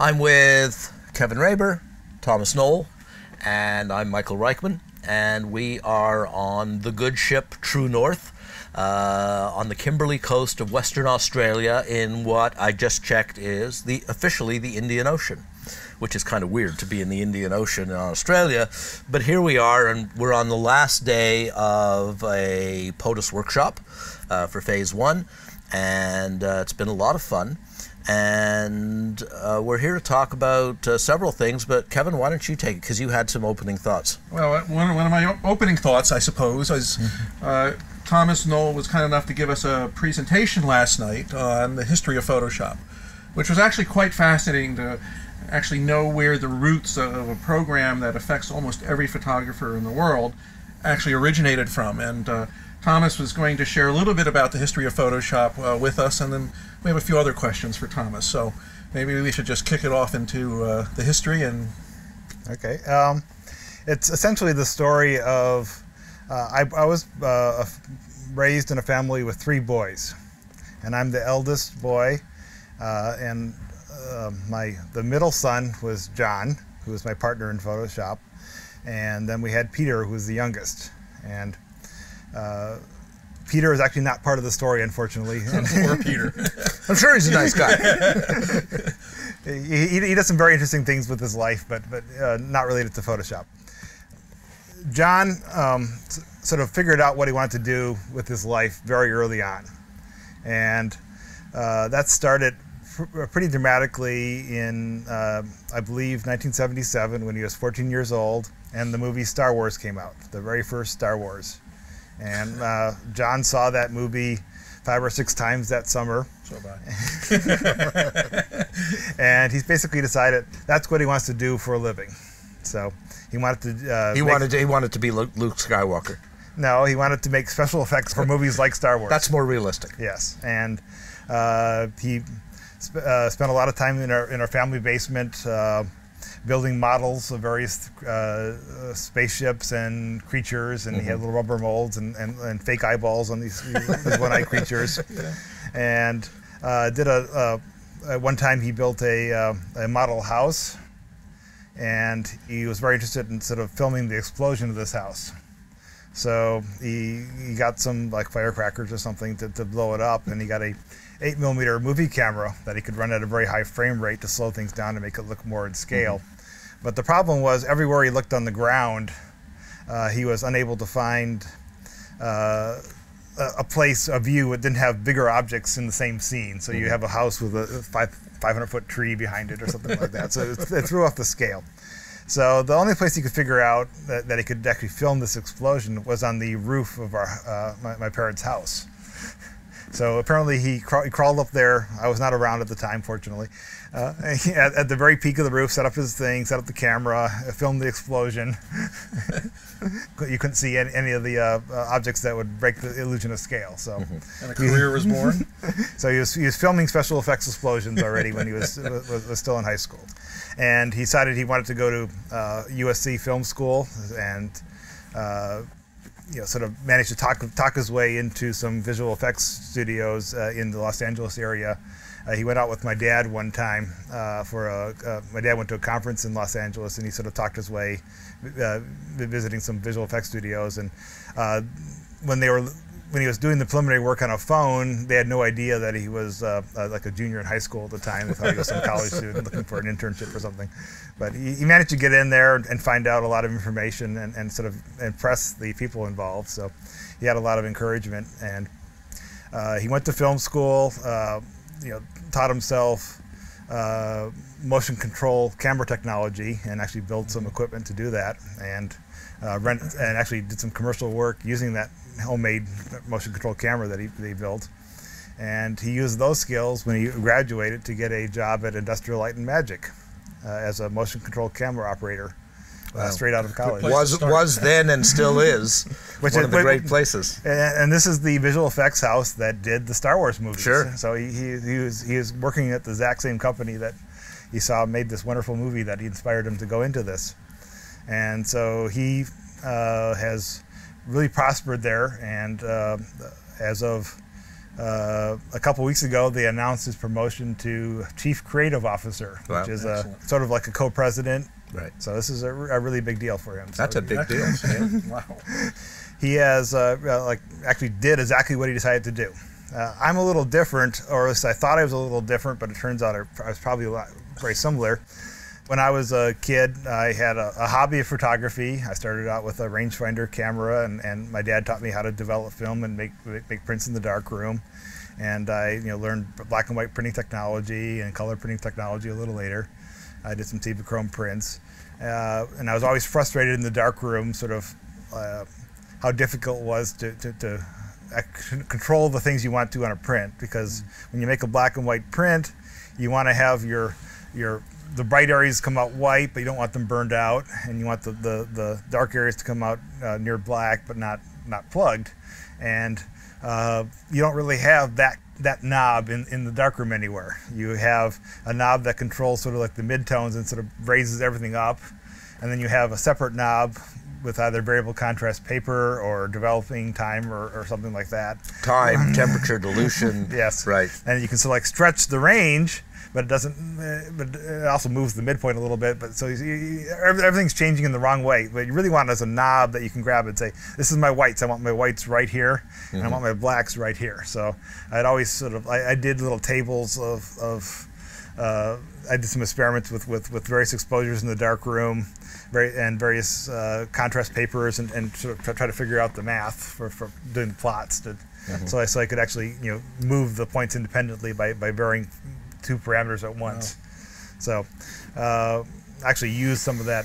I'm with Kevin Raber, Thomas Knoll, and I'm Michael Reichmann, and we are on the good ship True North. Uh, on the Kimberley coast of Western Australia, in what I just checked is the officially the Indian Ocean, which is kind of weird to be in the Indian Ocean in Australia. But here we are, and we're on the last day of a PODAS workshop uh, for Phase One, and uh, it's been a lot of fun and uh, we're here to talk about uh, several things. But Kevin, why don't you take it because you had some opening thoughts? Well, uh, one, one of my opening thoughts, I suppose, is mm-hmm. uh, Thomas Knoll was kind enough to give us a presentation last night on the history of Photoshop, which was actually quite fascinating to actually know where the roots of a program that affects almost every photographer in the world actually originated from. And uh, Thomas was going to share a little bit about the history of Photoshop uh, with us, and then we have a few other questions for Thomas. So maybe we should just kick it off into uh, the history and. Okay. Um, it's essentially the story of. Uh, I, I, was uh, raised in a family with three boys, and I'm the eldest boy, uh, and uh, my the middle son was John, who was my partner in Photoshop, and then we had Peter, who was the youngest, and uh, Peter is actually not part of the story, unfortunately. Poor Peter. I'm sure he's a nice guy. he, he, does some very interesting things with his life, but but uh, not related to Photoshop. John um, sort of figured out what he wanted to do with his life very early on, and uh, that started pr pretty dramatically in uh, I believe 1977 when he was 14 years old, and the movie Star Wars came out, the very first Star Wars. And uh, John saw that movie five or six times that summer. So and he's basically decided that's what he wants to do for a living. So he wanted to. Uh, he wanted to, he wanted to be Luke Skywalker. No, he wanted to make special effects for movies like Star Wars. That's more realistic. Yes, and uh, he sp uh, spent a lot of time in our in our family basement uh, building models of various uh, uh, spaceships and creatures, and mm -hmm. he had mm-hmm. little rubber molds and, and, and fake eyeballs on these, these one-eyed creatures, yeah. and uh, did a at one time he built a, uh, a model house, and he was very interested in sort of filming the explosion of this house. So he, he got some like firecrackers or something to, to blow it up, and he got a 8 millimeter movie camera that he could run at a very high frame rate to slow things down to make it look more in scale. Mm -hmm. But the problem was everywhere he looked on the ground, uh, he was unable to find uh, a place, a view that didn't have bigger objects in the same scene. So you mm-hmm. have a house with a five, 500 foot tree behind it or something like that. So it, it, threw off the scale. So the only place he could figure out that, that he could actually film this explosion was on the roof of our, uh, my, my parents' house. So apparently he, craw he, crawled up there. I was not around at the time, fortunately. Uh, at, at, the very peak of the roof, set up his thing, set up the camera, filmed the explosion. you couldn't see any, any of the uh, uh, objects that would break the illusion of scale. So, mm -hmm. and a career was born. so he was, he was filming special effects explosions already when he was, was, was still in high school, and he decided he wanted to go to USC uh, Film School and uh, you know, sort of managed to talk talk his way into some visual effects studios uh, in the Los Angeles area. Uh, he went out with my dad one time uh, for a. Uh, my dad went to a conference in Los Angeles, and he sort of talked his way, uh, visiting some visual effects studios. And uh, when they were when he was doing the preliminary work on a phone, they had no idea that he was uh, uh, like a junior in high school at the time. They thought he was some college student looking for an internship or something. But he, he, managed to get in there and find out a lot of information and, and, sort of impress the people involved. So he had a lot of encouragement. And uh, he went to film school, uh, you know, taught himself uh, motion control camera technology and actually built some equipment to do that. And uh, rent and actually did some commercial work using that homemade motion control camera that he, that he built. And he used those skills when he graduated to get a job at Industrial Light and Magic uh, as a motion control camera operator. Uh, straight out of college. Was was then and still is Which one is, of the great places. And, and, this is the visual effects house that did the Star Wars movies. Sure. So he, he, he was he was working at the exact same company that he saw made this wonderful movie that inspired him to go into this. And so he uh, has really prospered there. And uh, as of uh, a couple weeks ago, they announced his promotion to chief creative officer, Wow. which is a, sort of like a co-president. Right. So this is a, a really big deal for him. So That's a big deal. wow. he has uh, uh, like actually did exactly what he decided to do. Uh, I'm a little different, or at least I thought I was a little different, but it turns out I I was probably a lot, very similar. When I was a kid, I had a, a hobby of photography. I started out with a rangefinder camera, and, and my dad taught me how to develop film and make make prints in the dark room. And I, you know, learned black and white printing technology and color printing technology a little later. I did some Cibachrome prints, uh, and I was always frustrated in the dark room, sort of uh, how difficult it was to, to, to control the things you want to on a print because when you make a black and white print, you want to have your your the bright areas come out white, but you don't want them burned out, and you want the, the, the dark areas to come out uh, near black, but not not plugged, and uh, you don't really have that that knob in, in the darkroom anywhere. You have a knob that controls sort of like the midtones and sort of raises everything up, and then you have a separate knob with either variable contrast paper or developing time or, or something like that. Time, temperature, dilution. Yes. Right. And you can select stretch the range, but it doesn't. Uh, but it also moves the midpoint a little bit. But so you, you, everything's changing in the wrong way. But you really want it as a knob that you can grab and say, "This is my whites. I want my whites right here, and I want my blacks right here." So I'd always sort of I, I did little tables of of. Uh, I did some experiments with, with, with various exposures in the dark room, very, and various uh, contrast papers, and, and sort of try, to figure out the math for, for doing the plots. To, so, I, so I could actually you know move the points independently by, by varying two parameters at once. So, uh, actually use some of that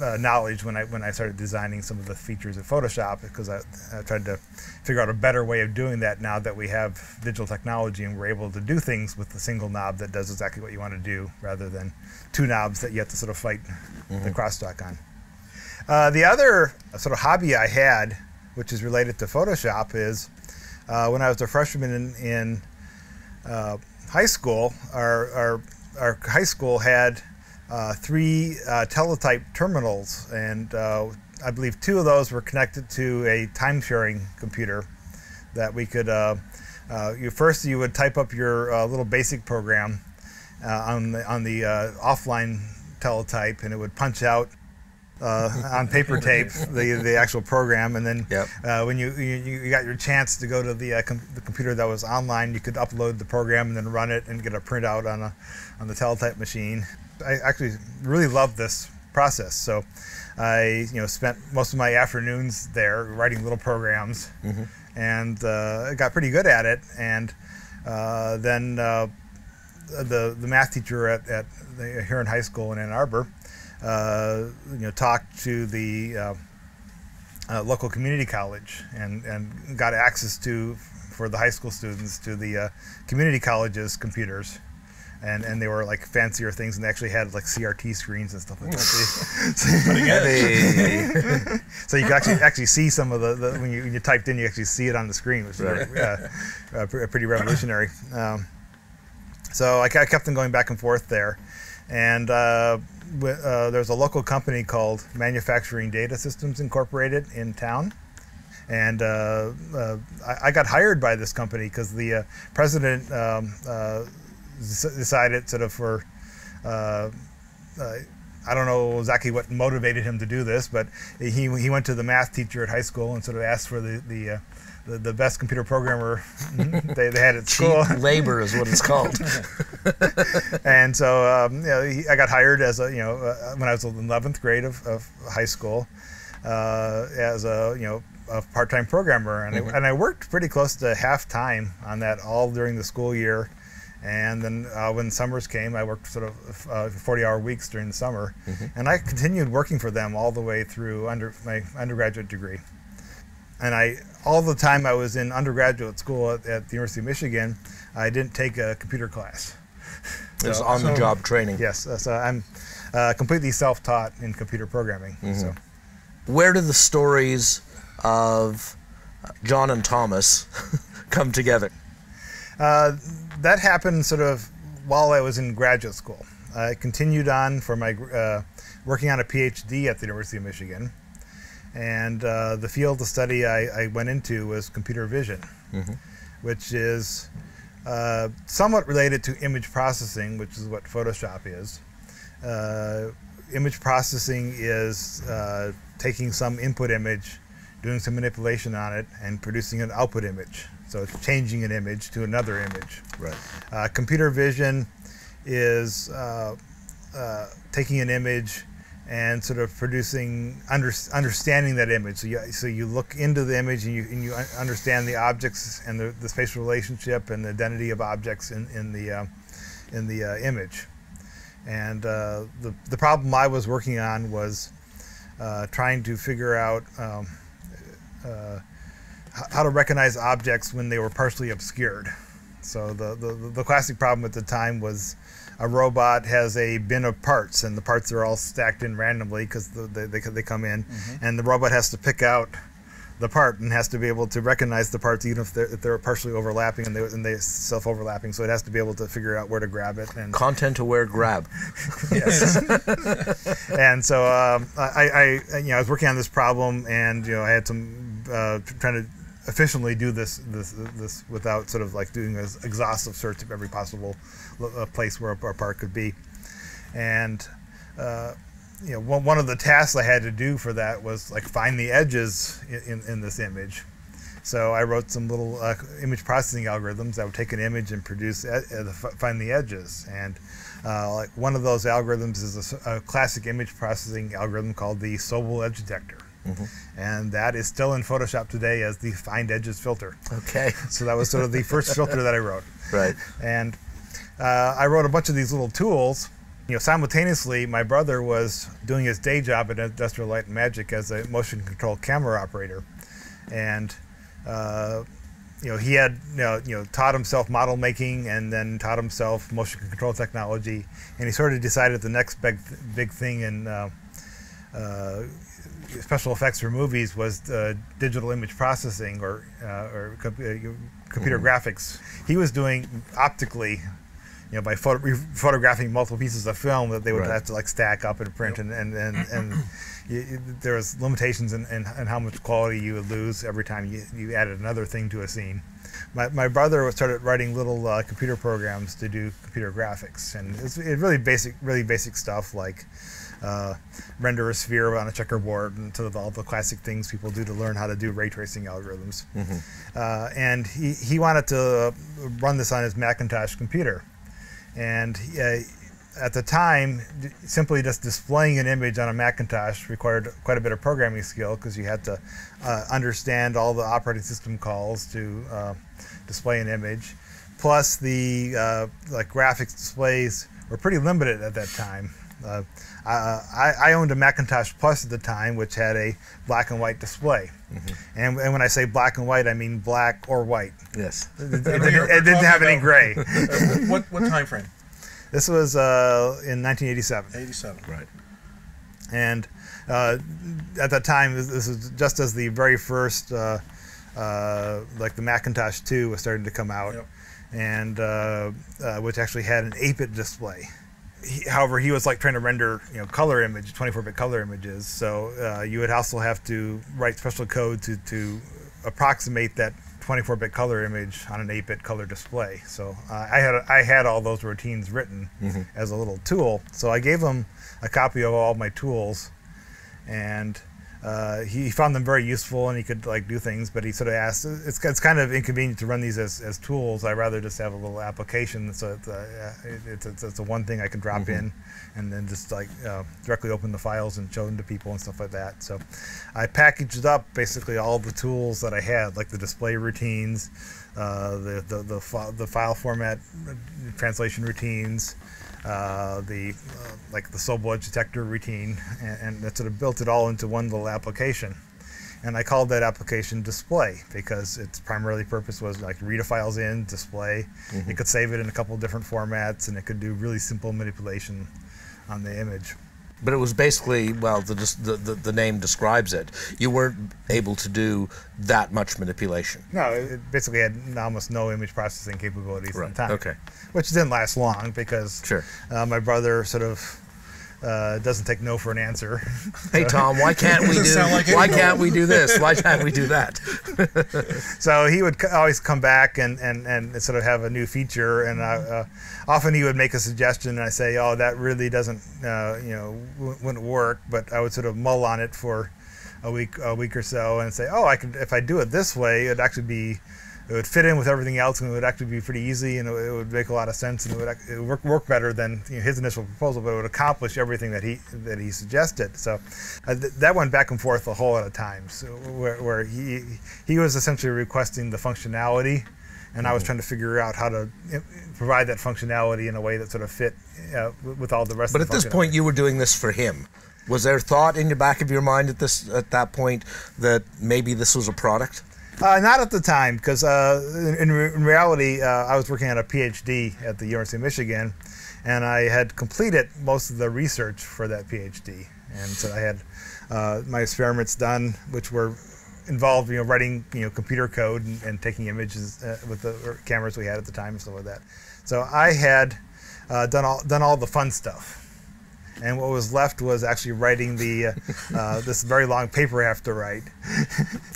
uh, knowledge when I when I started designing some of the features of Photoshop because I, I tried to figure out a better way of doing that now that we have digital technology and we're able to do things with a single knob that does exactly what you want to do rather than two knobs that you have to sort of fight the crosstalk on. Uh, the other sort of hobby I had, which is related to Photoshop, is uh, when I was a freshman in, in uh, high school, our, our, our high school had uh, three uh, teletype terminals, and uh, I believe two of those were connected to a time sharing computer that we could. Uh, uh, you first you would type up your little basic program on the on the offline teletype, and it would punch out uh, on paper tape the the actual program, and then Yep. uh, when you, you you got your chance to go to the uh, com- the computer that was online, you could upload the program and then run it and get a printout on a on the teletype machine. I actually really loved this process, so I you know spent most of my afternoons there writing little programs, and uh, got pretty good at it. And uh, then uh, the the math teacher at, at the Huron High School in Ann Arbor, uh, you know, talked to the uh, uh, local community college and, and got access to for the high school students to the uh, community college's computers. And, and they were like fancier things, and they actually had like CRT screens and stuff like that. Hey. so you could actually actually see some of the, the when you when you typed in, you actually see it on the screen, which is Right. uh, uh, pretty revolutionary. Um, so I, I kept them going back and forth there, and uh, there's a local company called Manufacturing Data Systems Incorporated in town, and uh, uh, I, I got hired by this company because the uh, president um, uh, decided sort of for. Uh, I don't know exactly what motivated him to do this, but he, he went to the math teacher at high school and sort of asked for the the, the, the best computer programmer they, they had at school. Cheap labor is what it's called. and so um, you know, he, I got hired as a you know uh, when I was in 11th grade of, of high school uh, as a you know a part-time programmer, and, I, and I worked pretty close to half time on that all during the school year. And then uh, when summers came, I worked sort of uh, 40-hour weeks during the summer, and I continued working for them all the way through under my undergraduate degree. And I, all the time I was in undergraduate school at, at the University of Michigan, I didn't take a computer class. It's So- on the job training. Yes, uh, so I'm uh, completely self-taught in computer programming. So Where do the stories of John and Thomas come together? uh, that happened sort of while I was in graduate school. I continued on for my uh, working on a PhD at the University of Michigan, and uh, the field of study I, I went into was computer vision. which is uh, somewhat related to image processing, which is what Photoshop is. Uh, image processing is uh, taking some input image, doing some manipulation on it, and producing an output image. So it's changing an image to another image. Right. Uh, computer vision is uh, uh, taking an image and sort of producing under, understanding that image. So you, so you look into the image and you, and you understand the objects and the, the spatial relationship and the identity of objects in, in the uh, in the uh, image. And uh, the the problem I was working on was uh, trying to figure out. Um, uh, how to recognize objects when they were partially obscured. So the, the, the classic problem at the time was a robot has a bin of parts and the parts are all stacked in randomly because the, they, they come in. Mm-hmm. and the robot has to pick out the part and has to be able to recognize the parts even if they're, if they're partially overlapping and, they, and they self-overlapping. So it has to be able to figure out where to grab it and content aware grab. Yes. And so um, I, I you know I was working on this problem and you know I had some uh, trying to efficiently do this this this without sort of like doing an exhaustive search of every possible uh, place where a, part could be. And uh, you know, one, one of the tasks I had to do for that was like find the edges in, in, in this image. So I wrote some little uh, image processing algorithms that would take an image and produce find the edges. And uh, like one of those algorithms is a, a, classic image processing algorithm called the Sobel edge detector. Mm-hmm. And that is still in Photoshop today as the Find Edges filter. Okay. So that was sort of the first filter that I wrote. Right. And uh, I wrote a bunch of these little tools. You know, simultaneously, my brother was doing his day job at Industrial Light and Magic as a motion control camera operator, and uh, you know, he had you know, you know taught himself model making and then taught himself motion control technology, and he sort of decided the next big big thing in uh, uh, special effects for movies was uh, digital image processing or uh, or com- uh, computer mm-hmm. graphics. He was doing optically, you know, by photo- photographing multiple pieces of film that they would right. have to like stack up and print, yep. and and and, and you, there was limitations in, in, in, how much quality you would lose every time you, you added another thing to a scene. My, my brother started writing little uh, computer programs to do computer graphics, and it's, it's really basic, really basic stuff like uh, render a sphere on a checkerboard and sort of all the classic things people do to learn how to do ray tracing algorithms. Mm-hmm. Uh, and he, he wanted to run this on his Macintosh computer. And uh, at the time, simply just displaying an image on a Macintosh required quite a bit of programming skill because you had to uh, understand all the operating system calls to uh, display an image. Plus, the uh, like graphics displays were pretty limited at that time. Uh, I, I, owned a Macintosh Plus at the time, which had a black and white display. Mm-hmm. And, and, when I say black and white, I mean black or white. Yes. It, it, it, it didn't have any gray. what, what time frame? This was uh, in 1987. 87. Right. And uh, at that time, this, this was just as the very first, uh, uh like the Macintosh 2 was starting to come out, yep. and uh, uh, which actually had an 8-bit display he, however, he was like trying to render you know color image, 24-bit color images. So uh, you would also have to write special code to to approximate that 24-bit color image on an 8-bit color display. So uh, I had I had all those routines written mm-hmm. as a little tool. So I gave him a copy of all my tools, and uh, he found them very useful and he could like do things, but he sort of asked, it's, it's kind of inconvenient to run these as, as tools. I'd rather just have a little application. So it's a, it's, it's, it's a one thing I can drop mm-hmm. in and then just like uh, directly open the files and show them to people and stuff like that. So I packaged up basically all the tools that I had, like the display routines, uh, the, the, the, the file format uh, translation routines, uh, the uh, like the Sobel edge detector routine, and, and that sort of built it all into one little application. And I called that application display because its primarily purpose was like read a files in, display. Mm-hmm. It could save it in a couple different formats, and it could do really simple manipulation on the image but it was basically well the, the, the the name describes it you weren't able to do that much manipulation no it basically had almost no image processing capabilities right. at the time okay which didn't last long because sure. uh, my brother sort of uh, doesn't take no for an answer. Hey Tom, why can't we do? Like why can't we do this? Why can't we do that? so he would c- always come back and, and, and sort of have a new feature, and uh, uh, often he would make a suggestion, and I say, "Oh, that really doesn't, uh, you know, w- wouldn't work." But I would sort of mull on it for a week, a week or so, and say, "Oh, I could if I do it this way, it'd actually be." It would fit in with everything else, and it would actually be pretty easy, and it would, make a lot of sense, and it would, it would work, work better than you know, his initial proposal, but it would accomplish everything that he that he suggested. So uh, th- that went back and forth a whole lot of times, where, where he he was essentially requesting the functionality, and I was trying to figure out how to uh, provide that functionality in a way that sort of fit uh, with- all the rest. But of the But at this point, you were doing this for him. Was there thought in the back of your mind at this at that point that maybe this was a product? Uh, not at the time, because uh, in, in re- in reality, uh, I was working on a PhD at the University of Michigan, and I had completed most of the research for that PhD. And so I had uh, my experiments done, which were involved, you know, writing, you know, computer code and, and taking images uh, with the cameras we had at the time and stuff like that. So I had uh, done all done all the fun stuff. And what was left was actually writing the uh, uh, this very long paper I have to write.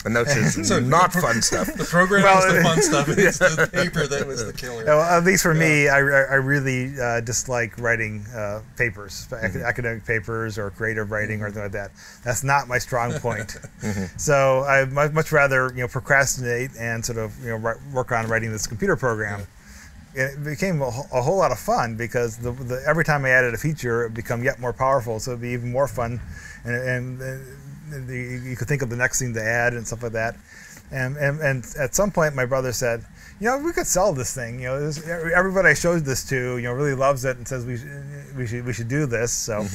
And no, it's not fun stuff. The program Well, was the fun stuff. and It's the paper that was the killer. Yeah, well, at least for me, I, I I really uh, dislike writing uh, papers, ac- academic papers or creative writing or anything like that. That's not my strong point. So I much rather you know procrastinate and sort of you know ri- work on writing this computer program. It became a, a whole lot of fun because the, the, every time I added a feature, it would become yet more powerful. So it'd be even more fun, and, and, and the, you could think of the next thing to add and stuff like that. And, and, and at some point, my brother said, you know, we could sell this thing. You know, this, everybody I showed this to, you know, really loves it and says we should, we should, we should do this. So,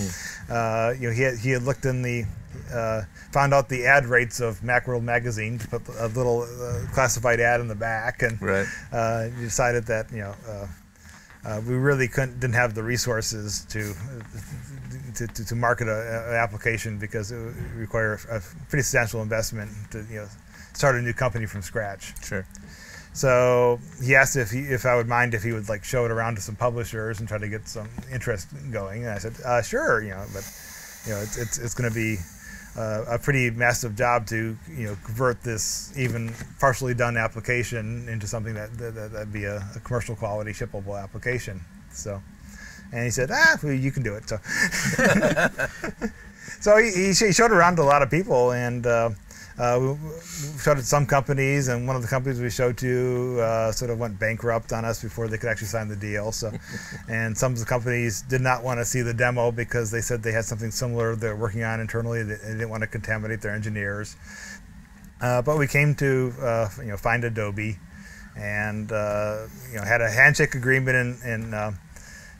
uh, you know, he had, he had looked in the, uh, found out the ad rates of Macworld magazine, put a little uh, classified ad in the back, and Right. uh, decided that you know. Uh, uh, we really couldn't didn't have the resources to to, to, to market a, an application because it would require a, a pretty substantial investment to you know start a new company from scratch. Sure. So he asked if he, if I would mind if he would like show it around to some publishers and try to get some interest going. And I said, uh, sure, you know, but you know, it's it's, it's going to be uh, a pretty massive job to you know convert this even partially done application into something that that that'd be a, a commercial quality shippable application. So, and he said, ah, well, you can do it. So, so he, he showed around to a lot of people and. Uh, uh, we we showed it to some companies, and one of the companies we showed to uh, sort of went bankrupt on us before they could actually sign the deal. So, and some of the companies did not want to see the demo because they said they had something similar they're working on internally. They, didn't want to contaminate their engineers. Uh, but we came to uh, you know find Adobe, and uh, you know had a handshake agreement in, in uh,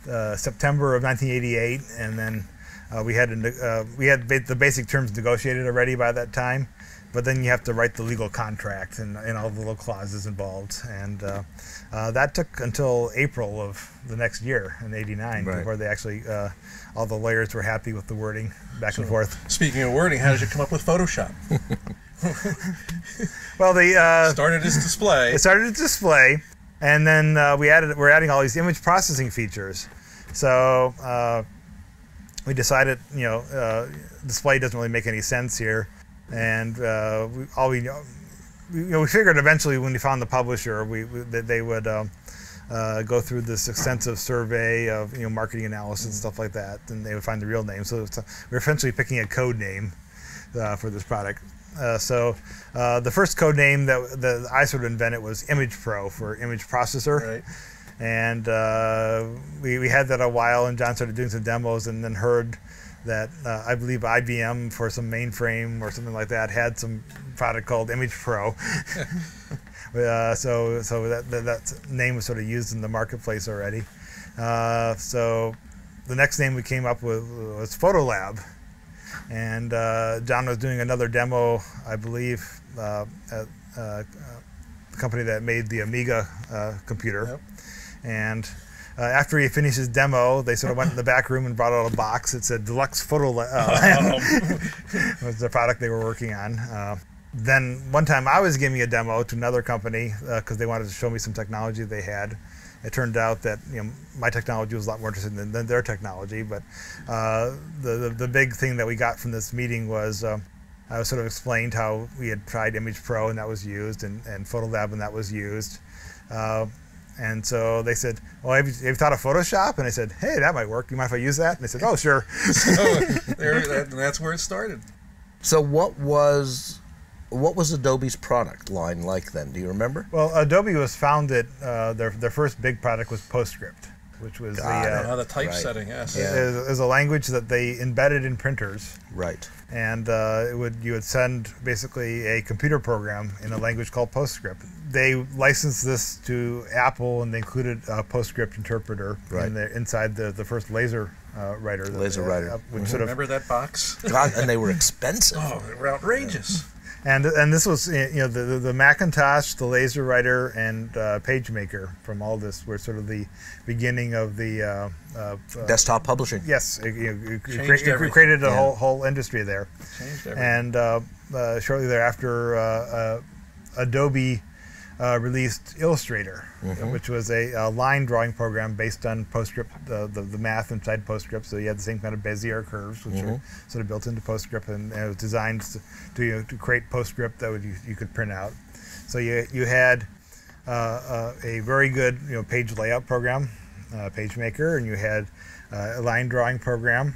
uh, September of 1988, and then uh, we had a, uh, we had the basic terms negotiated already by that time. But then you have to write the legal contract and, and all the little clauses involved, and uh, uh, that took until April of the next year in '89 Right. before they actually uh, all the lawyers were happy with the wording back and forth. Speaking of wording, how did you come up with Photoshop? Well, the uh, Started as display. it started to display, and then uh, we added we're adding all these image processing features. So uh, we decided, you know, uh, display doesn't really make any sense here, and uh, we, all we, we, you know, we figured eventually when we found the publisher, we, we that they would. Um, uh, go through this extensive survey of you know marketing analysis and stuff like that, and they would find the real name. So it's, we're essentially picking a code name uh, for this product. Uh, so uh, the first code name that, that I sort of invented was Image Pro for image processor, Right. and uh, we, we had that a while. And John started doing some demos, and then heard that uh, I believe IBM for some mainframe or something like that had some product called Image Pro. Uh, so so that, that that name was sort of used in the marketplace already. Uh, so the next name we came up with was Photolab, and uh, John was doing another demo, I believe, uh, at uh, the company that made the Amiga uh, computer. Yep. And uh, after he finished his demo, they sort of went in the back room and brought out a box that said Deluxe Photo Lab. Um, was the product they were working on. Uh, then one time I was giving a demo to another company because they wanted to show me some technology they had, it turned out that you know my technology was a lot more interesting than, than their technology. But uh, the, the, the big thing that we got from this meeting was uh, I was sort of explained how we had tried Image Pro and that was used, and, and Photolab and that was used. Uh, and so they said, "Well, have you, have you, thought of Photoshop?" And I said, "Hey, that might work. You mind if I use that?" And they said, "Oh, sure." so there, that, that's where it started. So what was what was Adobe's product line like then? Do you remember? Well, Adobe was founded. Uh, their their first big product was PostScript, which was Got the it. Uh, the Right. typesetting, yes. Yeah. is, is a language that they embedded in printers, Right. and uh, it would you would send basically a computer program in a language called PostScript. They licensed this to Apple, and they included a PostScript interpreter Right. in the, inside the, the first laser uh, writer. Laser writer. uh, which sort of Remember that box? God, and they were expensive. Oh, they were outrageous. And and this was you know the the, the Macintosh, the Laser Writer, and uh, PageMaker from Aldus were sort of the beginning of the uh, uh, uh, Desktop publishing. yes, it, you it, it cre- it created a Yeah. whole whole industry there. Changed everything. And uh, uh, shortly thereafter, uh, uh, Adobe uh, released Illustrator, which was a, a line drawing program based on PostScript, uh, the, the math inside PostScript. So you had the same kind of Bezier curves, which are sort of built into PostScript, and, and it was designed to, to, you know, to create PostScript that would you, you could print out. So you, you had uh, uh, a very good you know page layout program, uh, PageMaker, and you had uh, a line drawing program.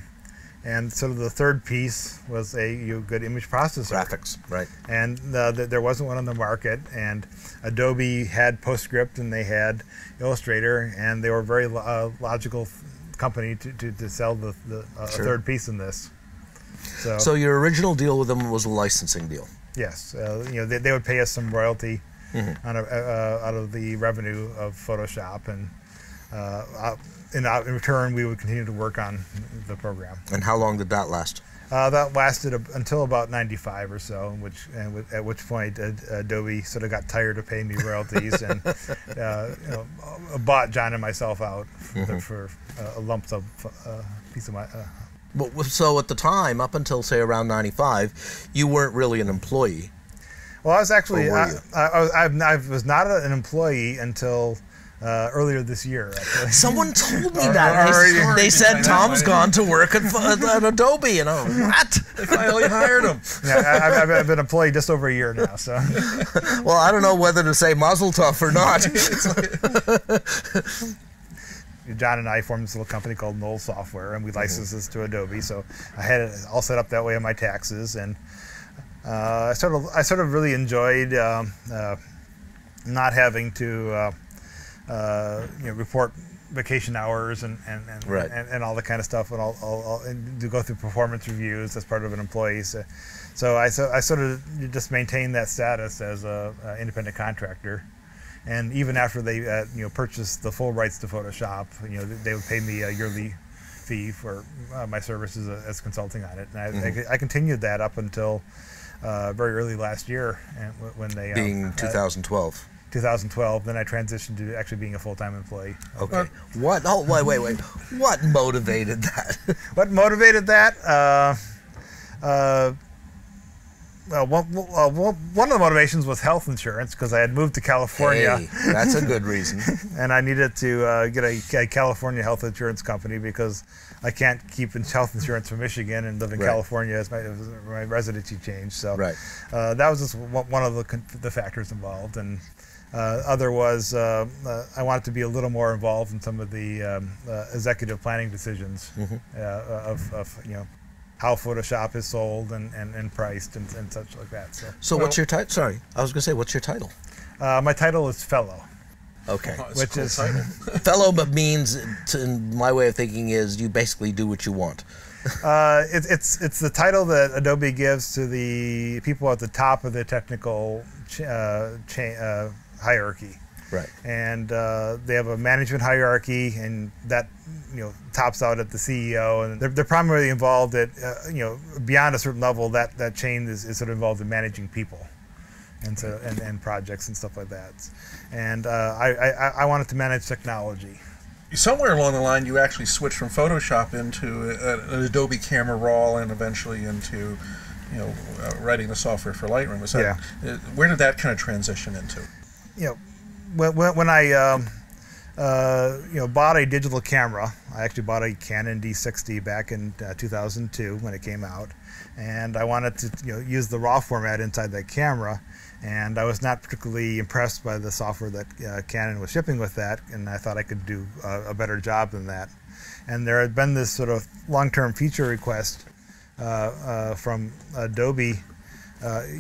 And sort of the third piece was a you know, good image processor Graphics. Right. and uh, th- there wasn't one on the market. And Adobe had PostScript and they had Illustrator, and they were a very uh, logical company to, to, to sell the, the uh, Sure. a third piece in this. So, So your original deal with them was a licensing deal. yes, uh, you know they, they would pay us some royalty on a, uh, out of the revenue of Photoshop, and uh, uh, in, uh, return we would continue to work on the program. And how long did that last? Uh, that lasted ab- until about 95 or so, which and w- at which point uh, Adobe sort of got tired of paying me royalties and uh, you know, uh, bought John and myself out for, for uh, a lump sum uh, piece of my. Uh, But so at the time, up until say around '95, you weren't really an employee. well, I was actually I? I, I, was, I, I was not an employee until uh, earlier this year. Actually. Someone told me that. or- They, or- they said I Tom's I- gone to work at, at Adobe, and I'm what? they finally hired him. yeah, I, I've, I've been employed just over a year now. So Well, I don't know whether to say Mazel Tov or not. John and I formed this little company called Knoll Software, and we licensed this to Adobe. So I had it all set up that way on my taxes, and uh, I sort of I sort of really enjoyed um, uh, not having to uh, uh, you know report vacation hours and and, and, Right. and, and all the kind of stuff, and all, all, all and to go through performance reviews as part of an employee. So, so I so I sort of just maintained that status as a, a independent contractor. And even after they, uh, you know, purchased the full rights to Photoshop, you know, they would pay me a yearly fee for uh, my services as consulting on it. And I, Mm-hmm. I, I continued that up until uh, very early last year, and when they um, Being uh, 2012. 2012. Then I transitioned to actually being a full-time employee. Okay. What? Oh, wait, wait, wait. What motivated that? What motivated that? Uh, uh, well, one, uh, one one of the motivations was health insurance because I had moved to California. Hey, that's a good reason. and I needed to uh, get a, a California health insurance company because I can't keep in- health insurance from Michigan and live in Right. California as my, my residency changed. So Right. uh, that was just one one of the, the factors involved. And uh, other was uh, uh, I wanted to be a little more involved in some of the um, uh, executive planning decisions Mm-hmm. uh, of, of you know how Photoshop is sold and, and, and priced and, and such like that. So So, what's your title? Sorry, I was going to say, what's your title? uh, my title is fellow. Okay. Oh, Which cool is- Fellow, but means, to, in my way of thinking, is you basically do what you want. Uh, it, it's it's the title that Adobe gives to the people at the top of the technical ch- uh, cha- uh, hierarchy, Right. and uh, they have a management hierarchy, and that you know tops out at the CEO, and they're, they're primarily involved at uh, you know beyond a certain level. That that chain is, is sort of involved in managing people, and so and, and projects and stuff like that. And uh, I, I I wanted to manage technology. Somewhere along the line, you actually switched from Photoshop into a, an Adobe Camera Raw and eventually into, you know, uh, writing the software for Lightroom. Was that, uh, where did that kind of transition into? You know, when, when, I um, uh, you know, bought a digital camera. I actually bought a Canon D60 back in uh, 2002 when it came out, and I wanted to you know use the RAW format inside that camera. And I was not particularly impressed by the software that uh, Canon was shipping with that, and I thought I could do a, a better job than that. And there had been this sort of long-term feature request uh, uh, from Adobe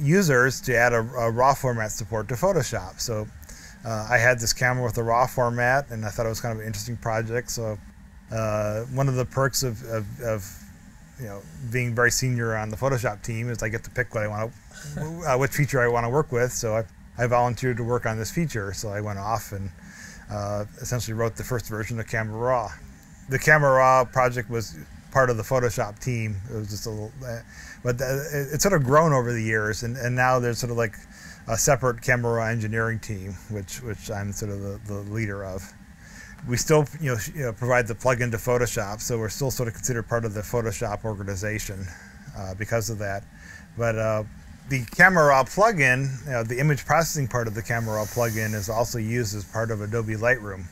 users to add a, a, RAW format support to Photoshop. So uh, I had this camera with a RAW format, and I thought it was kind of an interesting project. So uh, one of the perks of, of, of, you know being very senior on the Photoshop team is I get to pick what I want to, uh, which feature I want to work with. So I, I volunteered to work on this feature. So I went off and uh, essentially wrote the first version of Camera Raw. The Camera Raw project was part of the Photoshop team. It was just a little, uh, but it's sort of grown over the years, and, and now there's sort of like a separate camera engineering team, which which I'm sort of the, the leader of. We still you know, you know, provide the plugin to Photoshop, so we're still sort of considered part of the Photoshop organization uh, because of that. But uh, the Camera Raw plugin, you know, the image processing part of the Camera Raw plugin is also used as part of Adobe Lightroom,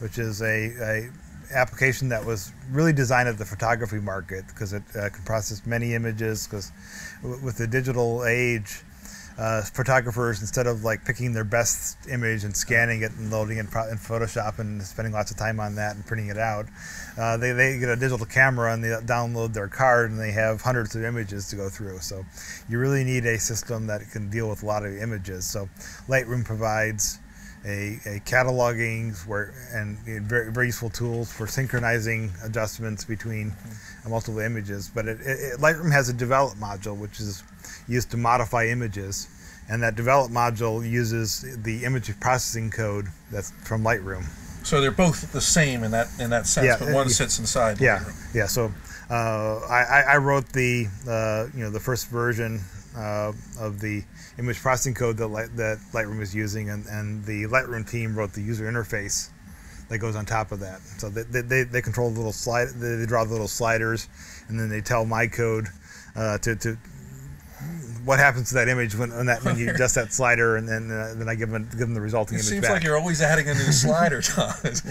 which is a, a application that was really designed at the photography market because it uh, can process many images because with the digital age uh, photographers instead of like picking their best image and scanning it and loading it in, Photoshop and spending lots of time on that and printing it out, uh, they, they get a digital camera and they download their card and they have hundreds of images to go through. So you really need a system that can deal with a lot of images. So Lightroom provides a, a cataloging where and very, very useful tools for synchronizing adjustments between mm-hmm. multiple images. But it, it, Lightroom has a develop module which is used to modify images, and that develop module uses the image processing code that's from Lightroom. So they're both the same in that in that sense, yeah, but one sits inside. Yeah, Lightroom. yeah. So uh, I, I wrote the uh, you know the first version uh, of the image processing code that, Light, that Lightroom is using, and, and the Lightroom team wrote the user interface that goes on top of that. So they, they, they control the little slide, they draw the little sliders, and then they tell my code uh, to, to what happens to that image when, when that when you adjust that slider, and then uh, then I give them give them the resulting it image. Seems back. like you're always adding a new slider, Thomas.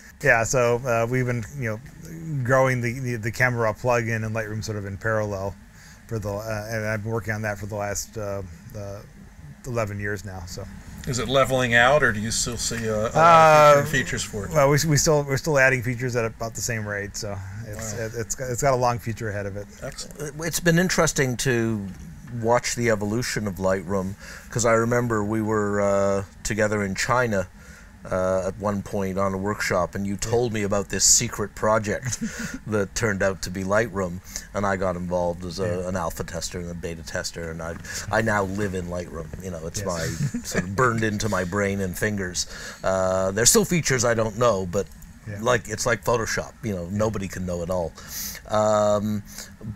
yeah, so uh, we've been you know growing the, the, the camera plug-in and Lightroom sort of in parallel for the uh, and I've been working on that for the last uh, 11 years now. So. Is it leveling out, or do you still see a, a uh, features for it? Well, we, we still we're still adding features at about the same rate, so it's wow. it, it's it's got a long future ahead of it. Excellent. It's been interesting to watch the evolution of Lightroom because I remember we were uh, together in China uh, at one point on a workshop, and you told me about this secret project that turned out to be Lightroom, and I got involved as a, yeah. an alpha tester and a beta tester, and I I now live in Lightroom. You know, it's yes. my sort of burned into my brain and fingers. Uh, there's still features I don't know, but yeah. like it's like Photoshop. You know, nobody can know it all. Um,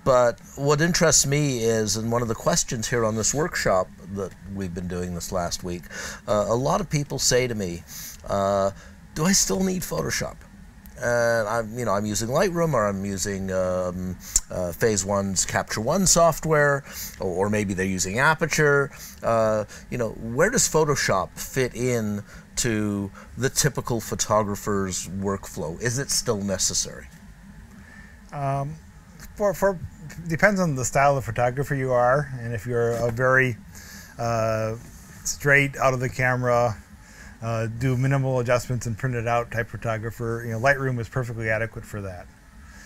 but what interests me is, and one of the questions here on this workshop that we've been doing this last week, uh, a lot of people say to me, uh, "Do I still need Photoshop?" and I'm, you know, I'm using Lightroom or I'm using um, uh, Phase One's Capture One software, or, or maybe they're using Aperture. Uh, you know, where does Photoshop fit in to the typical photographer's workflow? Is it still necessary? Um, for, for depends on the style of photographer you are, and if you're a very uh, straight out of the camera, uh, do minimal adjustments and print it out type photographer, you know, Lightroom is perfectly adequate for that.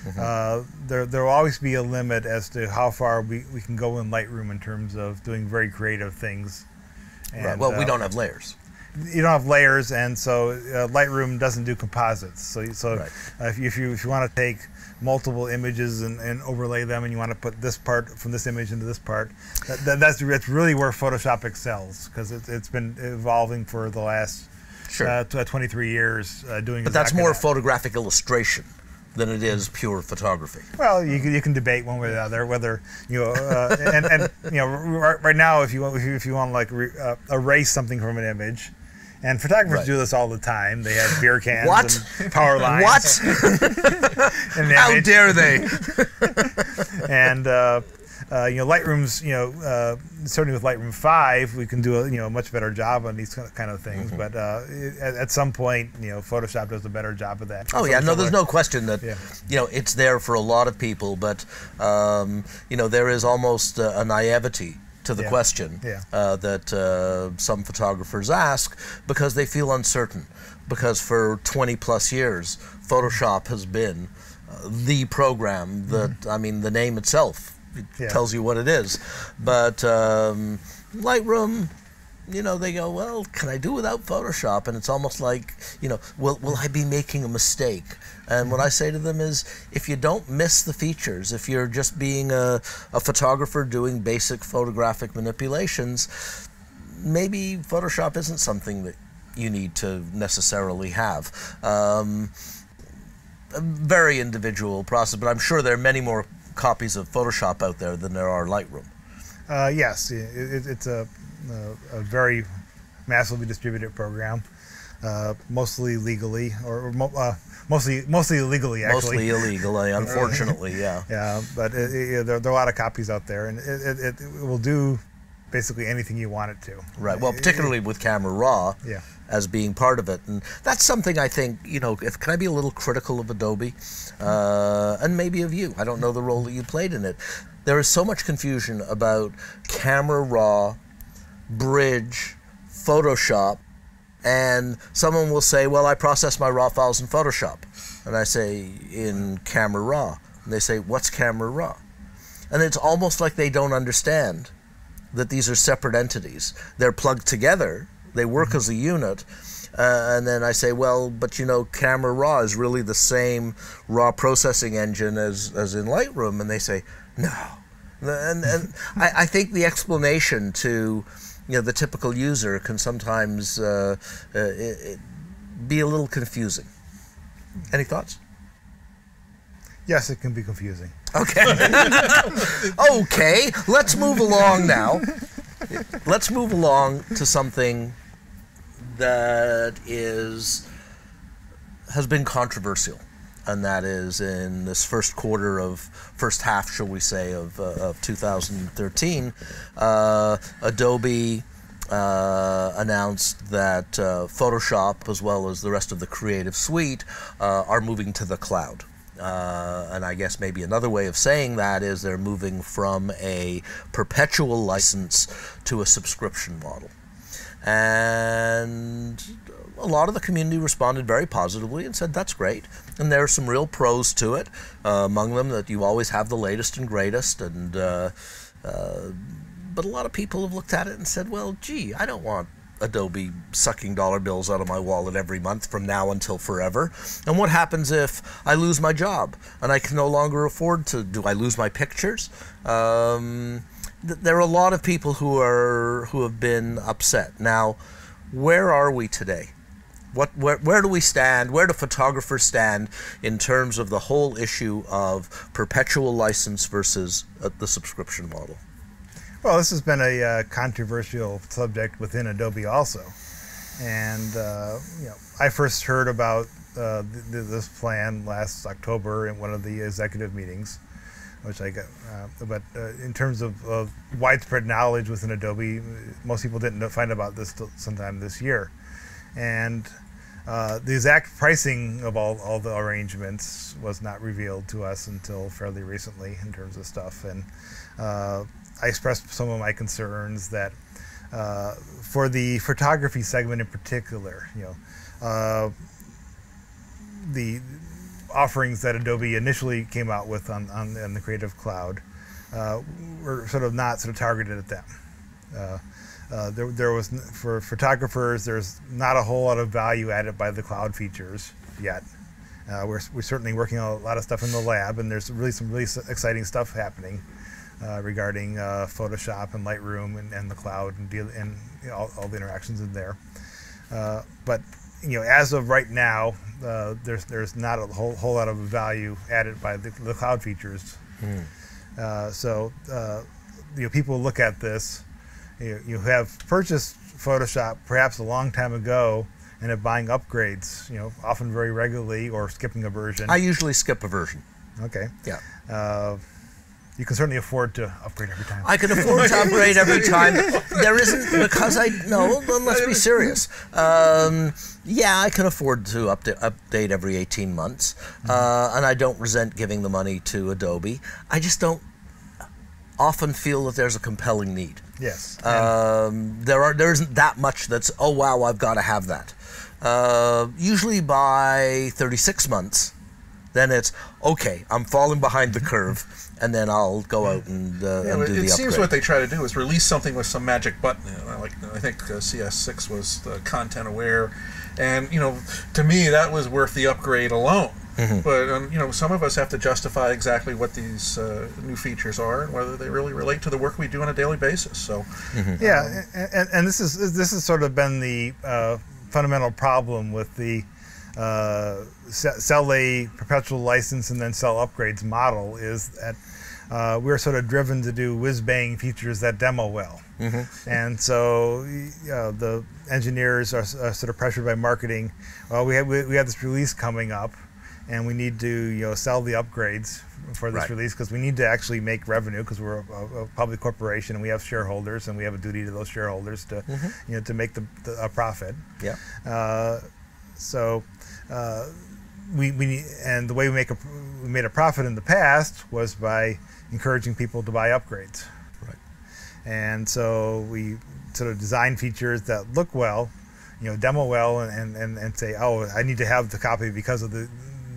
Mm-hmm. Uh, there, there will always be a limit as to how far we, we can go in Lightroom in terms of doing very creative things. And, right. Well, we uh, don't have layers you don't have layers, and so uh, Lightroom doesn't do composites. So, so right. uh, if, you, if you if you want to take multiple images and, and overlay them, and you want to put this part from this image into this part, that, that, that's that's really where Photoshop excels because it, has been evolving for the last sure. uh, 23 years uh, doing. But that's more that. photographic illustration than it is pure photography. Well, you can, you can debate one way or the other whether you know, uh, and, and you know, right, right, now if you want if you, want to like re, uh, erase something from an image, and photographers right. do this all the time. They have beer cans what? and power lines. What? How dare they? and uh, uh, you know, Lightroom's, you know, uh, certainly with Lightroom 5, we can do a, you know, much better job on these kind of things. Mm-hmm. But uh, at, at, some point, you know, Photoshop does a better job of that. Oh, yeah. No, there's no question that, yeah. you know, it's there for a lot of people. But, um, you know, there is almost a, a naivety to the yeah. question yeah. uh, that uh, some photographers ask because they feel uncertain. Because for 20 plus years, Photoshop has been the program that, mm-hmm. I mean, the name itself yeah. tells you what it is. But um, Lightroom, you know, they go, well, can I do without Photoshop? And it's almost like, you know, will, will I be making a mistake? And what I say to them is, if you don't miss the features, if you're just being a, a photographer doing basic photographic manipulations, maybe Photoshop isn't something that you need to necessarily have. Um, very individual process, but I'm sure there are many more copies of Photoshop out there than there are Lightroom. Uh, yes, it, it, it's a, a, a, very massively distributed program, uh, mostly legally, or, uh, mostly mostly illegally actually. Mostly illegally, unfortunately, yeah. yeah, but it, there, there, are a lot of copies out there, and it, it will do basically anything you want it to. Right. Well, particularly with Camera Raw. Yeah as being part of it. And that's something I think, you know, if, can I be a little critical of Adobe uh, and maybe of you? I don't know the role that you played in it. There is so much confusion about Camera Raw, Bridge, Photoshop, and someone will say, well, I process my raw files in Photoshop. And I say, in Camera Raw. And they say, what's Camera Raw? And it's almost like they don't understand that these are separate entities. They're plugged together they work as a unit. Uh, and then I say, well, but you know, Camera Raw is really the same raw processing engine as, as in Lightroom. And they say, no. And, and I, I think the explanation to you know, the typical user can sometimes uh, uh, it, it be a little confusing. Any thoughts? Yes, it can be confusing. Okay. okay, let's move along now. Let's move along to something that is has been controversial, and that is in this first quarter of first half, shall we say, of, uh, of 2013, uh, Adobe. Uh, announced that uh, Photoshop, as well as the rest of the Creative Suite, uh, are moving to the cloud. Uh, and I guess maybe another way of saying that is they're moving from a perpetual license to a subscription model. And a lot of the community responded very positively and said, that's great. And there are some real pros to it, uh, among them that you always have the latest and greatest. And uh, uh, But a lot of people have looked at it and said, well, gee, I don't want Adobe sucking dollar bills out of my wallet every month from now until forever. And what happens if I lose my job and I can no longer afford to? Do I lose my pictures? Um, there are a lot of people who are who have been upset. Now, where are we today? What where where do we stand? Where do photographers stand in terms of the whole issue of perpetual license versus uh, the subscription model? Well, this has been a uh, controversial subject within Adobe also, and uh, you know, I first heard about uh, th- this plan last October in one of the executive meetings which I got. Uh, but uh, in terms of, of, widespread knowledge within Adobe, most people didn't find about this till sometime this year. And uh, the exact pricing of all, all the arrangements was not revealed to us until fairly recently in terms of stuff. And uh, I expressed some of my concerns that uh, for the photography segment in particular, you know, uh, the offerings that Adobe initially came out with on, on, on the Creative Cloud uh, were sort of not sort of targeted at them. Uh, uh, there, there was for photographers. There's not a whole lot of value added by the cloud features yet. Uh, we're, we're certainly working on a lot of stuff in the lab, and there's really some really exciting stuff happening uh, regarding uh, Photoshop and Lightroom and, and the cloud and, deal, and you know, all, all, the interactions in there. but you know, as of right now, uh, there's there's not a whole whole lot of value added by the, the cloud features. Mm. Uh, so uh, you know, people look at this. You, you have purchased Photoshop perhaps a long time ago and are buying upgrades. You know, often very regularly or skipping a version. I usually skip a version. Okay. Yeah. You can certainly afford to upgrade every time. I can afford to upgrade every time. There isn't because I no. Let's be serious. Um, yeah, I can afford to update, update every 18 months, mm-hmm. uh, and I don't resent giving the money to Adobe. I just don't often feel that there's a compelling need. Yes. Um, there are there isn't that much that's oh wow I've got to have that. Uh, usually by 36 months, then it's okay. I'm falling behind the curve, and then I'll go out and, uh, yeah, and do it the seems upgrade. what they try to do is release something with some magic button. You know, like I think uh, CS6 was the content aware, and you know, to me that was worth the upgrade alone. Mm-hmm. But um, you know, some of us have to justify exactly what these uh, new features are and whether they really relate to the work we do on a daily basis. So, mm-hmm. yeah, um, and, and, this is this has sort of been the uh, fundamental problem with the uh, sell a perpetual license and then sell upgrades model is that uh, we're sort of driven to do whiz bang features that demo well. Mm-hmm. And so the engineers are, are, sort of pressured by marketing. Well, we have, we, we have this release coming up and we need to you know sell the upgrades for this right. release because we need to actually make revenue because we're a, a, public corporation and we have shareholders and we have a duty to those shareholders to mm-hmm. you know to make the, the a profit. Yeah. Uh, so. Uh, we, we and the way we make a we made a profit in the past was by encouraging people to buy upgrades. Right. And so we sort of design features that look well, you know, demo well, and, and, and say, oh, I need to have the copy because of the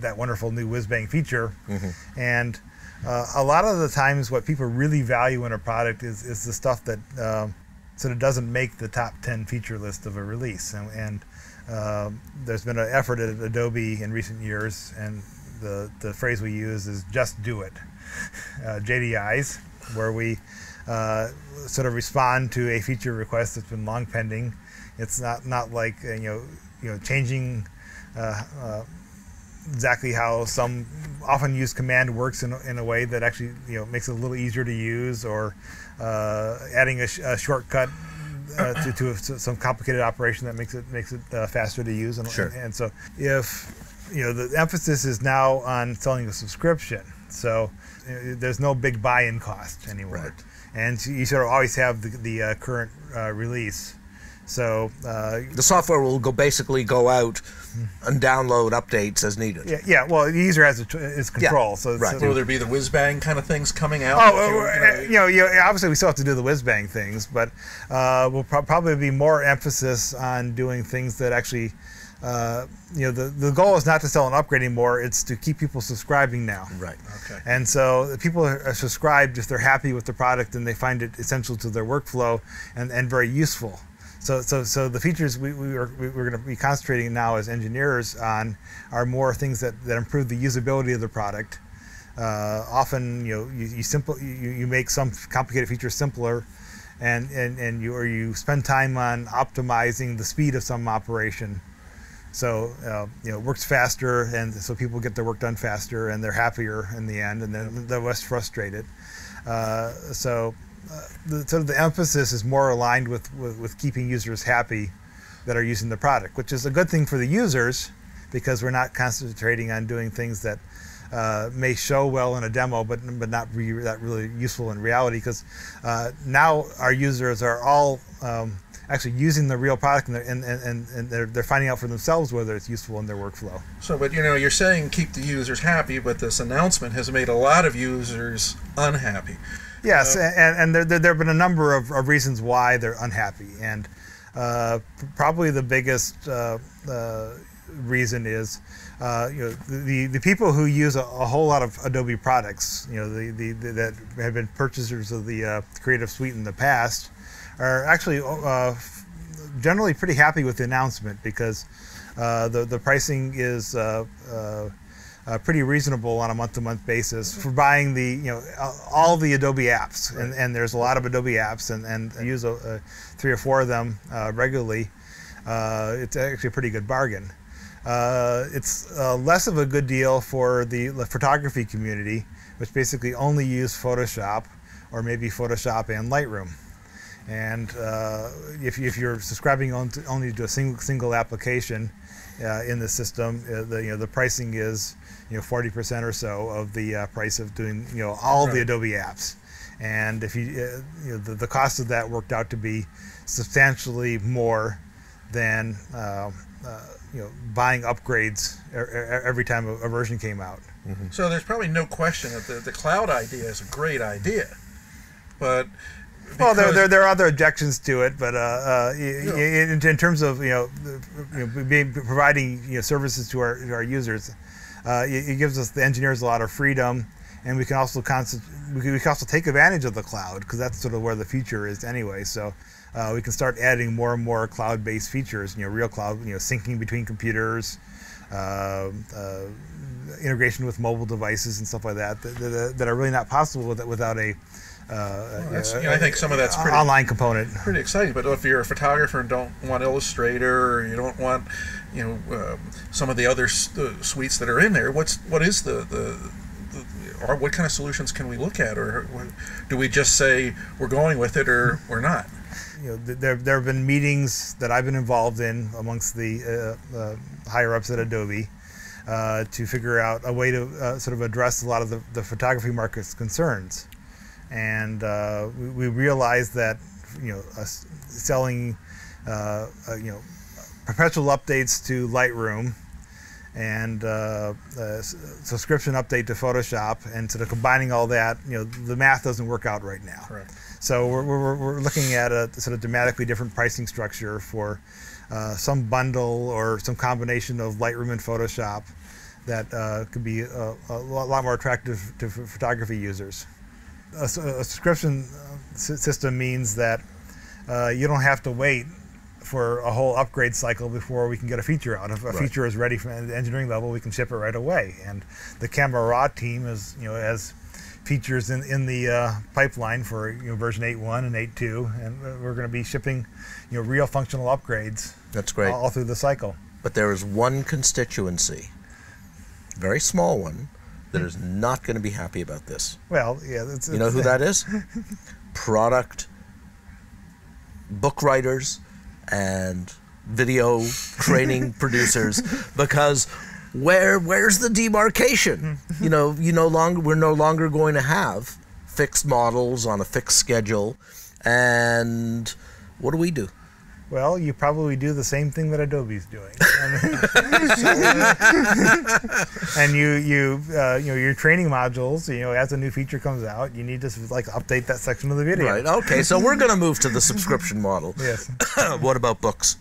that wonderful new whiz bang feature. Mm-hmm. And uh, a lot of the times, what people really value in a product is, is the stuff that um, sort of doesn't make the top 10 feature list of a release. And, and uh, there's been an effort at Adobe in recent years, and the, the phrase we use is just do it. Uh, JDIs, where we uh, sort of respond to a feature request that's been long pending. It's not, not like uh, you know you know changing uh, uh, exactly how some often used command works in, in a way that actually you know makes it a little easier to use or adding a, sh- a shortcut uh, to, to, some complicated operation that makes it makes it uh, faster to use and, sure. and, and so if you know the emphasis is now on selling a subscription so uh, there's no big buy-in cost anymore right. and you sort of always have the, the uh, current uh, release so uh, the software will go basically go out and download updates as needed. Yeah, yeah. Well, the user has its control. Yeah, so, right. So will there be the whiz bang kind of things coming out? Oh, you, uh, you, know, you know, obviously we still have to do the whiz bang things, but uh, we'll pro- probably be more emphasis on doing things that actually. Uh, you know, the, the goal is not to sell an upgrade anymore. It's to keep people subscribing now. Right. Okay. And so people are subscribed if they're happy with the product and they find it essential to their workflow and, and very useful. So, so, so the features we, we are, we're going to be concentrating now as engineers on are more things that, that improve the usability of the product. Uh, often, you know, you, you simple you, you make some complicated features simpler, and, and, and you or you spend time on optimizing the speed of some operation. So uh, you know, it works faster, and so people get their work done faster, and they're happier in the end, and then they're less frustrated. Uh, so the, sort of the emphasis is more aligned with, with, with, keeping users happy that are using the product, which is a good thing for the users because we're not concentrating on doing things that uh, may show well in a demo, but but not be that really useful in reality. Because uh, now our users are all um, actually using the real product, and, and, and, and they're, they're finding out for themselves whether it's useful in their workflow. So, but you know, you're saying keep the users happy, but this announcement has made a lot of users unhappy. Yes, uh, and, and there, there, there, have been a number of, of reasons why they're unhappy. And uh, probably the biggest uh, uh reason is uh, you know, the, the people who use a, a, whole lot of Adobe products, you know, the, the, the that have been purchasers of the uh, Creative Suite in the past, are actually generally pretty happy with the announcement because the, the pricing is uh, pretty reasonable on a month-to-month basis for buying the you know all the Adobe apps, right. and, and there's a lot of Adobe apps, and and I use a, three or four of them uh, regularly. Uh, it's actually a pretty good bargain. Uh, it's uh, less of a good deal for the photography community, which basically only use Photoshop or maybe Photoshop and Lightroom. And uh, if, if you're subscribing on to, only to a single single application uh, in the system, uh, the you know the pricing is you know 40% or so of the uh, price of doing you know all the Adobe apps. And if you, uh, you know, the, the cost of that worked out to be substantially more than uh, uh, you know buying upgrades every time a, version came out. So there's probably no question that the, the cloud idea is a great idea, but Well, there, there, there are other objections to it, but uh, uh, Yeah. in, in terms of you know, you know being, providing you know, services to our, to our users, uh, it, it gives us the engineers a lot of freedom, and we can also concent- we can, we can also take advantage of the cloud because that's sort of where the future is anyway. So uh, we can start adding more and more cloud-based features. You know, real cloud, you know, syncing between computers. Uh, uh, integration with mobile devices and stuff like that that, that, that are really not possible with, without a uh, uh, you know, I think some of that's uh, pretty- online component. pretty exciting. But if you're a photographer and don't want Illustrator, or you don't want, you know, um, some of the other uh, suites that are in there, what's what is the the, the or what kind of solutions can we look at, or what- do we just say we're going with it or we're not? You know, there there have been meetings that I've been involved in amongst the uh, uh, higher ups at Adobe uh, to figure out a way to uh, sort of address a lot of the, the photography market's concerns, and uh, we, we realized that you know selling uh, uh, you know perpetual updates to Lightroom and uh, subscription update to Photoshop, and sort of combining all that, you know, the math doesn't work out right now. Correct. So we're, we're, we're looking at a sort of dramatically different pricing structure for uh, some bundle or some combination of Lightroom and Photoshop that uh, could be a, a lot more attractive to photography users. A, a subscription uh, system means that uh, you don't have to wait for a whole upgrade cycle before we can get a feature out. If a Right. feature is ready from the engineering level, we can ship it right away. And the Camera Raw team is, you know, has features in, in the uh, pipeline for you know, version 8.1 and 8.2, and we're going to be shipping, you know, real functional upgrades That's great. all through the cycle. But there is one constituency, very small one, that is not going to be happy about this. Well, yeah, it's, You know who that is? Product book writers and video training producers because where where's the demarcation? you know, you no longer we're no longer going to have fixed models on a fixed schedule and what do we do? Well, you probably do the same thing that Adobe's doing, and you you uh, you know your training modules. You know, as a new feature comes out, you need to like update that section of the video. Right. Okay, so we're going to move to the subscription model. Yes. what about books?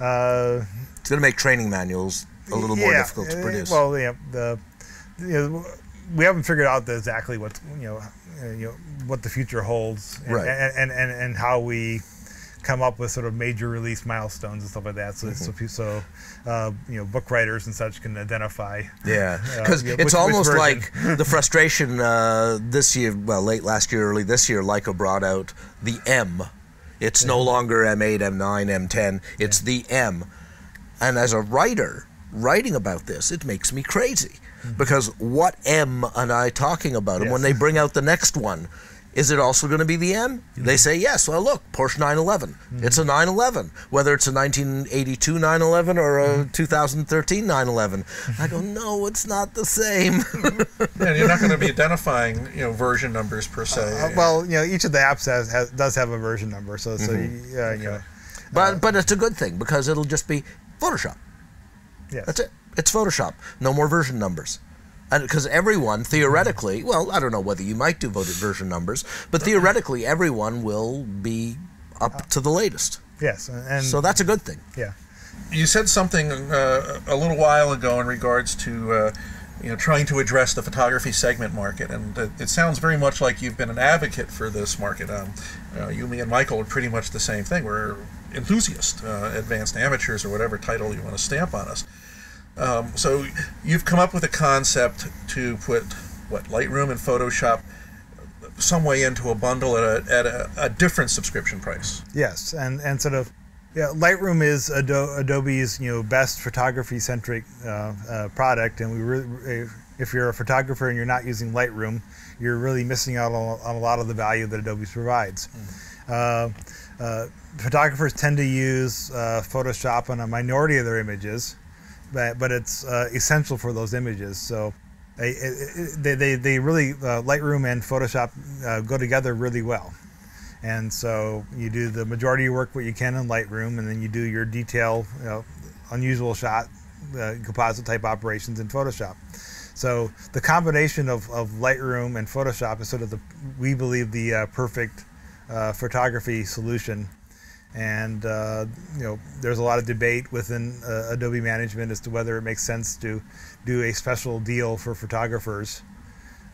Uh, It's going to make training manuals a little more difficult to uh, produce. Well, yeah, the you know, we haven't figured out exactly what you know, you know what the future holds, and, Right. and, and, and and how we come up with sort of major release milestones and stuff like that. So Mm-hmm. so, so uh, you know book writers and such can identify. Yeah, Uh, because yeah, it's which- which almost version? like the frustration uh, this year, well, late last year, early this year, Leica brought out the M. It's no longer M8, M9, M10. It's the M. And as a writer, writing about this, it makes me crazy. Because what M am I talking about? And when Mm-hmm. They bring out the next one, is it also going to be the M? Mm-hmm. They say yes. Well, look, Porsche 911. It's a 911, whether it's a 1982 911 or a Mm-hmm. 2013 911. I go, no, it's not the same. Yeah, you're not going to be identifying, you know, version numbers per se. Uh, well, you know, each of the apps has, has does have a version number, so so Mm-hmm. you, uh, you know, but but it's a good thing because it'll just be Photoshop. yes. That's it. It's Photoshop. No more version numbers. And because everyone theoretically, well, I don't know whether you might do voted version numbers, but theoretically everyone will be up to the latest. Yes, and, and So that's a good thing. yeah. you said something uh, a little while ago in regards to uh, you know trying to address the photography segment market, and it, it sounds very much like you've been an advocate for this market. Um, uh, you, me, and Michael are pretty much the same thing. We're enthusiasts, uh, advanced amateurs, or whatever title you want to stamp on us. Um, so you've come up with a concept to put what Lightroom and Photoshop some way into a bundle at a, at a, a different subscription price. Yes, and and sort of, yeah, Lightroom is Ado- Adobe's you know best photography centric uh, uh, product, and we really, if you're a photographer and you're not using Lightroom, you're really missing out on, on a lot of the value that Adobe provides. Uh, uh, photographers tend to use uh, Photoshop on a minority of their images, but, but it's uh, essential for those images. So they, they, they, they really, uh, Lightroom and Photoshop uh, go together really well. And so you do the majority of your work what you can in Lightroom, and then you do your detail, you know, unusual shot, uh, composite type operations in Photoshop. So the combination of, of Lightroom and Photoshop is sort of the, we believe, the uh, perfect uh, photography solution. And uh, you know, there's a lot of debate within uh, Adobe management as to whether it makes sense to do a special deal for photographers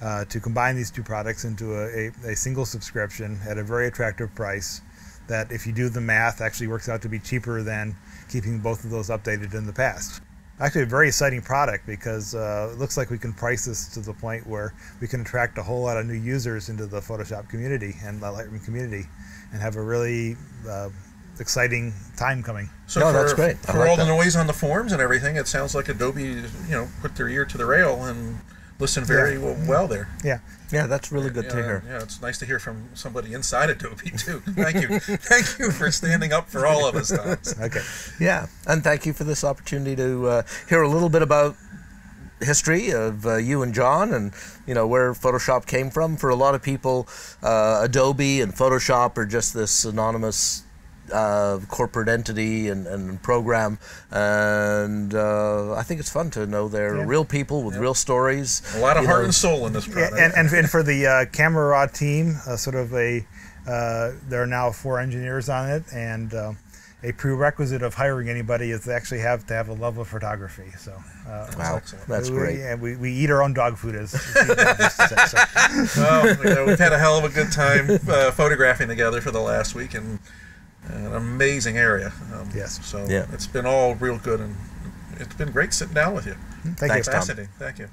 uh, to combine these two products into a, a, a, single subscription at a very attractive price. That, if you do the math, actually works out to be cheaper than keeping both of those updated in the past actually a very exciting product because uh, it looks like we can price this to the point where we can attract a whole lot of new users into the Photoshop community and the Lightroom community and have a really uh, exciting time coming. So no, for, that's great. For like all that. the noise on the forums and everything, it sounds like Adobe, you know, put their ear to the rail and listen very yeah. well, well there. Yeah. Yeah, that's really good yeah, to hear. Yeah, it's nice to hear from somebody inside Adobe too. Thank you, thank you for standing up for all of us, Thomas. Okay. Yeah, and thank you for this opportunity to uh, hear a little bit about history of uh, you and John, and you know where Photoshop came from. For a lot of people, uh, Adobe and Photoshop are just this anonymous uh, corporate entity and, and program, and uh, I think it's fun to know they're yeah. real people with yeah. real stories. A lot of heart know. and soul in this product. Yeah, and, and, and, for the uh, Camera Raw team, uh, sort of a uh, there are now four engineers on it, and uh, a prerequisite of hiring anybody is they actually have to have a love of photography. So, uh, wow, that's we, great. And we, we eat our own dog food as. well, you know, we've had a hell of a good time uh, photographing together for the last week, and an amazing area. Um, yes. So yeah. it's been all real good, and it's been great sitting down with you. Thank Thanks, you. Fascinating. Thank you.